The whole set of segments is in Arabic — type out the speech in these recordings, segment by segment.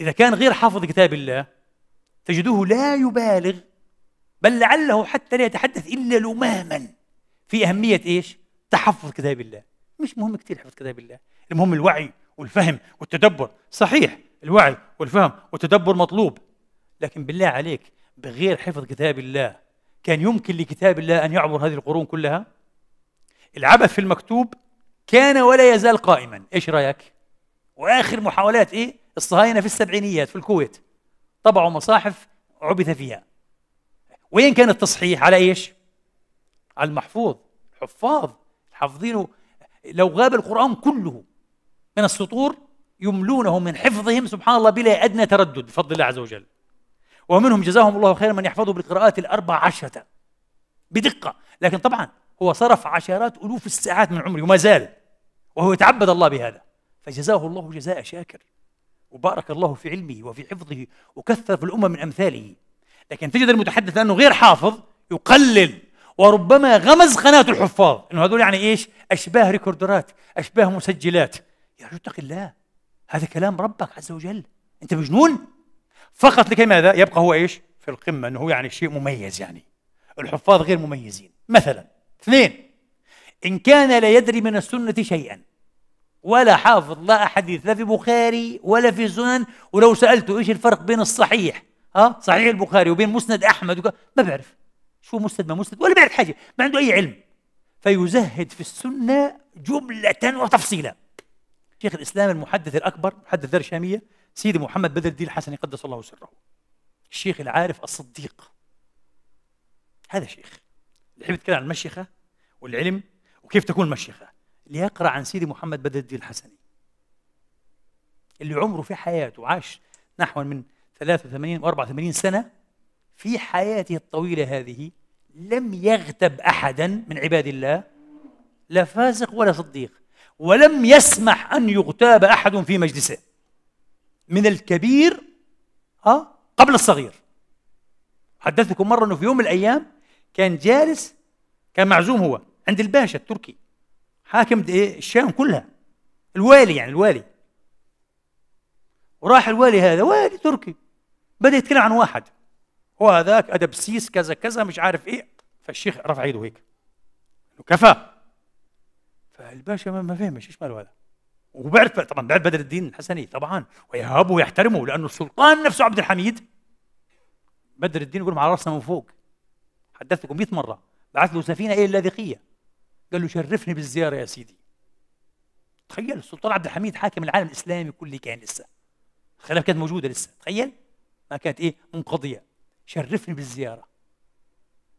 إذا كان غير حافظ كتاب الله تجدوه لا يبالغ بل لعله حتى لا يتحدث إلا لماما. في أهمية إيش؟ تحفظ كتاب الله. مش مهم كثير حفظ كتاب الله. المهم الوعي والفهم والتدبر. صحيح الوعي والفهم والتدبر مطلوب. لكن بالله عليك بغير حفظ كتاب الله كان يمكن لكتاب الله أن يعبر هذه القرون كلها؟ العبث في المكتوب كان ولا يزال قائما. إيش رأيك؟ وآخر محاولات إيه؟ الصهاينة في السبعينيات في الكويت طبعوا مصاحف عبث فيها. وين كان التصحيح؟ على إيش؟ على المحفوظ. الحفاظ حافظينه. لو غاب القرآن كله من السطور يملونه من حفظهم سبحان الله بلا أدنى تردد بفضل الله عز وجل. ومنهم جزاهم الله خيرا من يحفظه بالقراءات الأربع عشرة بدقة. لكن طبعا هو صرف عشرات ألوف الساعات من عمره وما زال وهو يتعبد الله بهذا. فجزاه الله جزاء شاكر. وبارك الله في علمه وفي حفظه وكثر في الأمة من أمثاله لكن تجد المتحدث أنه غير حافظ يقلل وربما غمز قناة الحفاظ إنه هذول يعني إيش؟ أشباه ريكوردرات، أشباه مسجلات. يا رجل اتق الله هذا كلام ربك عز وجل، أنت مجنون؟ فقط لكي ماذا؟ يبقى هو إيش؟ في القمة إنه هو يعني شيء مميز يعني. الحفاظ غير مميزين، مثلا اثنين إن كان لا يدري من السنة شيئا ولا حافظ لا أحاديث لا في بخاري ولا في سنن. ولو سألته إيش الفرق بين الصحيح؟ ها؟ صحيح البخاري وبين مسند أحمد ما بعرف. شو مسند ما مسند؟ ولا بيعرف حاجة. ما عنده أي علم. فيزهد في السنة جملة وتفصيلا. شيخ الإسلام المحدث الأكبر محدث دار الشامية سيدي محمد بدر الدين الحسني قدس الله سره. الشيخ العارف الصديق. هذا شيخ. اللي يحب يتكلم عن المشيخة والعلم؟ وكيف تكون المشيخة اللي يقرأ عن سيدي محمد بدر الدين الحسني اللي عمره في حياته عاش نحو من 83 و 84 سنة في حياته الطويلة هذه لم يغتب أحدا من عباد الله لا فاسق ولا صديق ولم يسمح أن يغتاب أحد في مجلسه من الكبير ها قبل الصغير. حدثتكم مرة أنه في يوم من الأيام كان جالس كان معزوم هو عند الباشا التركي. حاكم إيه؟ الشام كلها. الوالي يعني الوالي. وراح الوالي هذا والي تركي. بدأ يتكلم عن واحد. هو هذاك أدب سيس كذا كذا مش عارف إيه. فالشيخ رفع ايده هيك. كفى. فالباشا ما فهمش إيش ماله هذا؟ وبعرف طبعا بعرف بدر الدين الحسني طبعا. ويهابه ويحترمه لأنه السلطان نفسه عبد الحميد. بدر الدين يقول على رأسنا من فوق. حدثتكم 100 مرة. بعث له سفينة إلى اللاذقية. قال له شرفني بالزيارة يا سيدي. تخيل السلطان عبد الحميد حاكم العالم الإسلامي كله كان لسه. الخلافة كانت موجودة لسه. تخيل ما كانت إيه؟ منقضية. شرفني بالزيارة.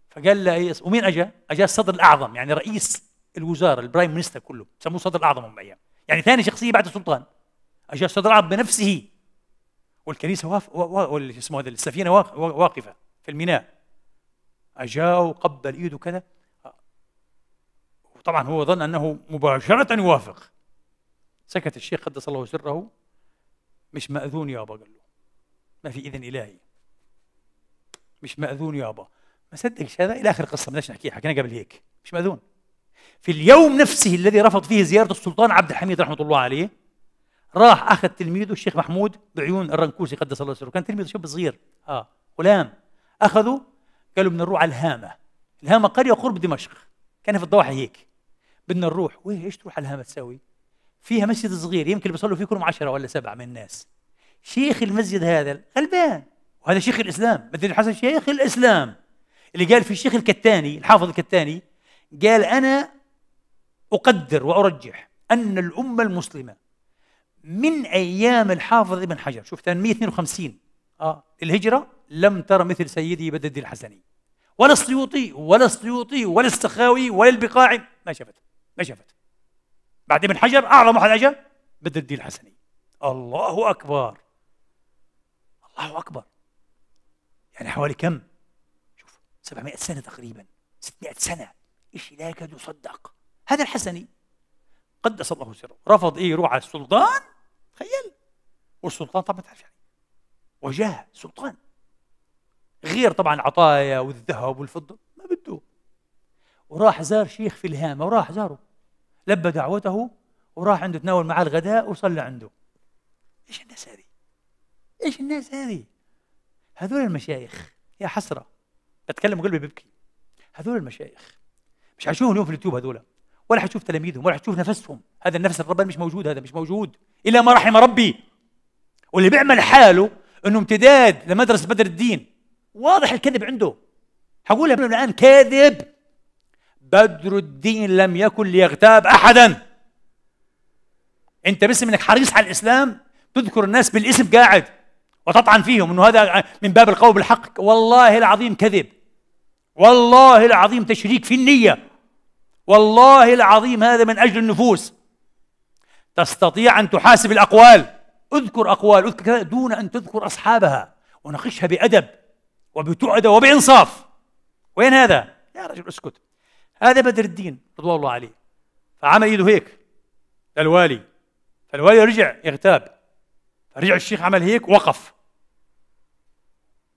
فقال له إيه؟ ومين أجا؟ أجا الصدر الأعظم يعني رئيس الوزارة ال prime minister كله. سموه الصدر الأعظم هم أيام. يعني ثاني شخصية بعد السلطان. أجا الصدر الأعظم بنفسه. والكنيسة واقفة و... اسمه هذا السفينة واقفة في الميناء. أجاه وقبل إيده كذا. وطبعا هو ظن أنه مباشرة يوافق. سكت الشيخ قدس الله سره. مش مأذون يابا قال له. ما في إذن إلهي. مش مأذون يابا ما صدقش هذا إلى آخر القصة بدناش نحكيها حكينا قبل هيك. مش مأذون. في اليوم نفسه الذي رفض فيه زيارة السلطان عبد الحميد رحمة الله عليه راح أخذ تلميذه الشيخ محمود بعيون الرنكوسي قدس الله سره. كان تلميذه شاب صغير آه غلام. أخذوا قالوا بدنا نروح على الهامة. الهامة قرية قرب دمشق. كان في الضواحي هيك. بدنا نروح. وين إيش تروح على تسوي؟ فيها مسجد صغير يمكن بيصلوا فيه كلهم عشرة ولا سبعة من الناس. شيخ المسجد هذا غلبان. وهذا شيخ الإسلام. بدر الحسن شيخ الإسلام. اللي قال في الشيخ الكتاني الحافظ الكتاني قال أنا أقدر وأرجح أن الأمة المسلمة من أيام الحافظ ابن حجر شوف 852 آه الهجرة لم ترى مثل سيدي بدر الدين الحسني. ولا السيوطي ولا السيوطي ولا السخاوي ولا البقاعي. ما شافت ما شافت. بعد ابن حجر أعظم واحد اجى بدر الدين الحسني. الله أكبر. الله أكبر. يعني حوالي كم؟ شوف 700 سنة تقريبا. 600 سنة. شيء لا يكاد يصدق؟ هذا الحسني. قدس الله سره. رفض إيه؟ يروح على السلطان. تخيل. والسلطان طبعا تعرف يعني. وجاه سلطان. غير طبعا العطايا والذهب والفضة. ما بده. وراح زار شيخ في الهامة وراح زاره. لبى دعوته وراح عنده تناول معاه الغداء وصلى عنده. إيش الناس هذه؟ إيش الناس هذه هذول المشايخ يا حسرة بتكلم وقلبي بيبكي. هذول المشايخ مش حشوفهم اليوم في اليوتيوب هذول ولا حتشوف تلاميذهم ولا حتشوف نفسهم. هذا النفس الرباني مش موجود هذا مش موجود. إلا ما رحم ربي. واللي بيعمل حاله إنه امتداد لمدرسة بدر الدين. واضح الكذب عنده. حقولها من الآن كاذب بدر الدين لم يكن ليغتاب أحدا. أنت بس إنك حريص على الإسلام تذكر الناس بالاسم قاعد وتطعن فيهم إنه هذا من باب القول بالحق. والله العظيم كذب. والله العظيم تشريك في النية. والله العظيم هذا من أجل النفوس. تستطيع أن تحاسب الأقوال. اذكر أقوال اذكر دون أن تذكر أصحابها. وناقشها بأدب وبتؤدى وبإنصاف. وين هذا؟ يا رجل اسكت. هذا بدر الدين رضوان الله عليه. فعمل ايده هيك. للوالي فالوالي رجع يغتاب فرجع الشيخ عمل هيك وقف.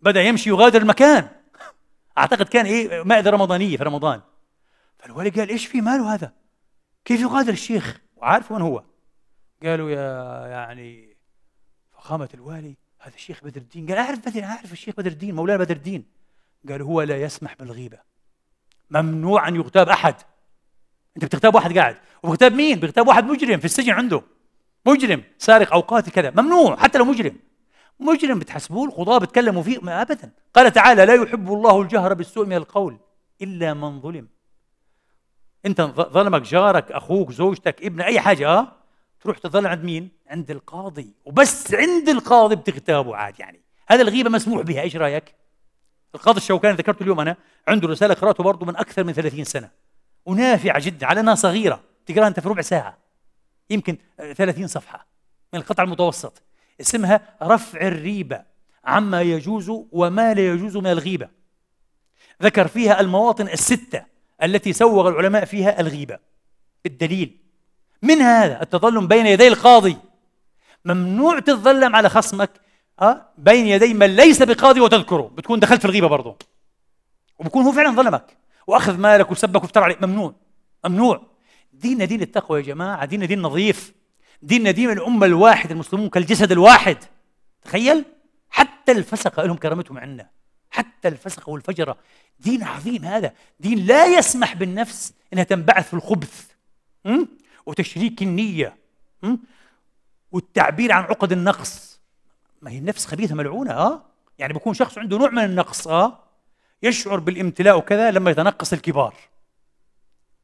بدأ يمشي يغادر المكان. أعتقد كان إيه مائدة رمضانية في رمضان. فالولي قال إيش في ماله هذا؟ كيف يغادر الشيخ؟ وعارف من هو. قالوا يا يعني فخامة الوالي هذا الشيخ بدر الدين. قال أعرف بدر أعرف الشيخ بدر الدين مولانا بدر الدين. قال هو لا يسمح بالغيبة. ممنوع أن يغتاب أحد. أنت بتغتاب واحد قاعد. وبغتاب مين؟ بغتاب واحد مجرم في السجن عنده. مجرم سارق أو قاتل كذا. ممنوع حتى لو مجرم. مجرم بتحسبوه القضاة بيتكلموا فيه. ما أبدا. قال تعالى لا يحب الله الجهر بالسوء من القول إلا من ظلم. أنت ظلمك جارك أخوك زوجتك ابن أي حاجة أه؟ تروح تظل عند مين؟ عند القاضي. وبس عند القاضي بتغتابه عاد يعني. هذا الغيبة مسموح بها. إيش رأيك؟ القاضي الشوكاني ذكرته اليوم أنا عنده رسالة قرأته برضه من أكثر من 30 سنة. ونافعة جدا على انها صغيرة. تقراها أنت في ربع ساعة. يمكن 30 صفحة من القطع المتوسط. اسمها رفع الريبة عما يجوز وما لا يجوز من الغيبة. ذكر فيها المواطن الستة التي سوغ العلماء فيها الغيبة. الدليل. من هذا؟ التظلم بين يدي القاضي. ممنوع تتظلم على خصمك أه؟ بين يدي من ليس بقاضي وتذكره. بتكون دخلت في الغيبة برضه وبكون هو فعلا ظلمك. وأخذ مالك وسبك وافترى عليك. ممنوع. ممنوع. ديننا دين التقوى يا جماعة. ديننا دين نظيف. ديننا دين الأمة الواحد المسلمون كالجسد الواحد. تخيل. حتى الفسقة لهم كرامتهم عندنا. حتى الفسقة والفجرة. دين عظيم هذا. دين لا يسمح بالنفس إنها تنبعث في الخبث. وتشريك النية. والتعبير عن عقد النقص. ما هي النفس خبيثة ملعونة آه؟ يعني بيكون شخص عنده نوع من النقص آه؟ يشعر بالامتلاء وكذا لما يتنقص الكبار.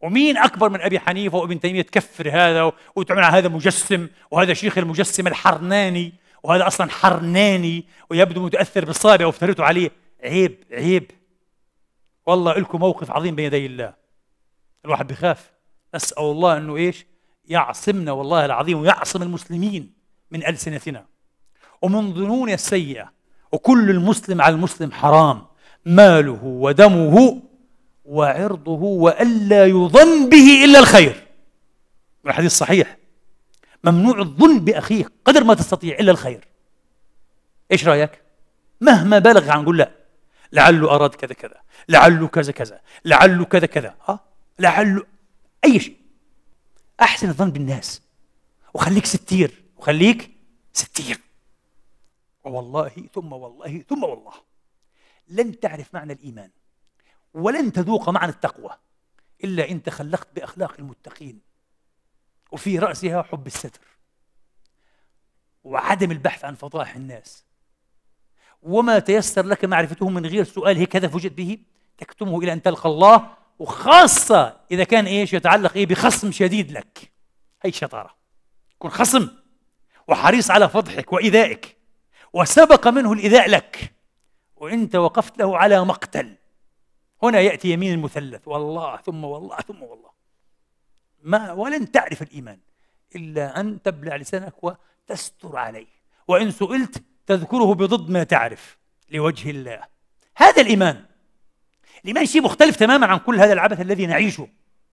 ومين أكبر من أبي حنيفة وابن تيمية تكفر هذا وتعمل هذا مجسم وهذا شيخ المجسم الحرناني وهذا أصلا حرناني ويبدو متأثر بالصابع وافتريتوا عليه. عيب عيب. والله لكم موقف عظيم بين يدي الله. الواحد بخاف نسال الله إنه إيش؟ يعصمنا والله العظيم ويعصم المسلمين من ألسنتنا. ومن ظنون السيئة. وكل المسلم على المسلم حرام. ماله ودمه وعرضه وألا يظن به إلا الخير. الحديث صحيح. ممنوع الظن بأخيك قدر ما تستطيع إلا الخير. إيش رأيك؟ مهما بلغ نقول لا. لعله أراد كذا كذا. لعله كذا كذا. لعله كذا كذا. ها لعله أي شيء. أحسن الظن بالناس. وخليك ستير. وخليك ستير. والله ثم والله ثم والله. لن تعرف معنى الإيمان ولن تذوق معنى التقوى إلا إن تخلقت بأخلاق المتقين وفي رأسها حب الستر وعدم البحث عن فضائح الناس. وما تيسر لك معرفته من غير سؤال هيك هدف وجد به؟ تكتمه إلى أن تلقى الله وخاصة إذا كان إيش؟ يتعلق إيه؟ بخصم شديد لك. هي الشطارة يكون خصم وحريص على فضحك وإيذائك. وسبق منه الإيذاء لك. وأنت وقفت له على مقتل. هنا يأتي يمين المثلث. والله ثم والله ثم والله. ما ولن تعرف الإيمان إلا أن تبلع لسانك وتستر عليه. وإن سئلت تذكره بضد ما تعرف لوجه الله. هذا الإيمان. الإيمان شيء مختلف تماما عن كل هذا العبث الذي نعيشه.